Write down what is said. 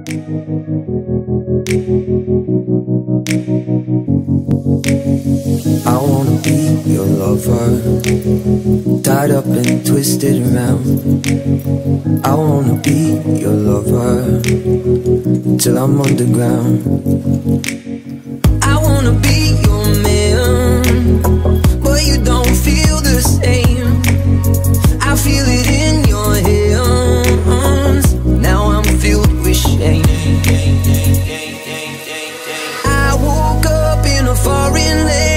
I wanna be your lover. Tied up and twisted around. I wanna be your lover. Till I'm underground. I wanna be foreign